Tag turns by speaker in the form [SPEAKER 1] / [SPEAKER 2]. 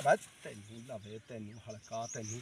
[SPEAKER 1] तब तेनू लवे तेनू हल्का तेनू